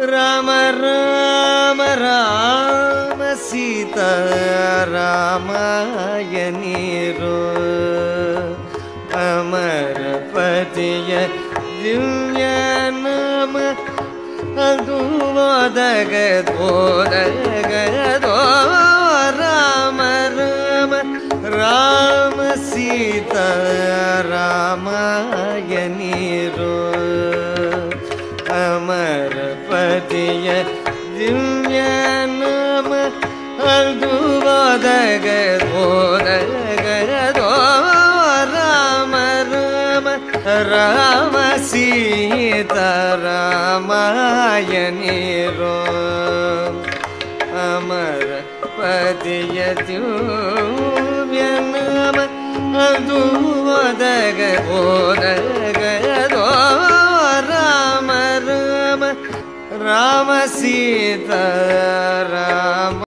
राम राम राम सीता रामायणीरो अमर पतिय दिव्य नाम अदुवदग दोदग दो। राम राम राम सीता अमर दो राम राम राम सीता रामायणीरो अमर पतियत्युव्यनाम अदुवदग ओदग दो रामसीत राम।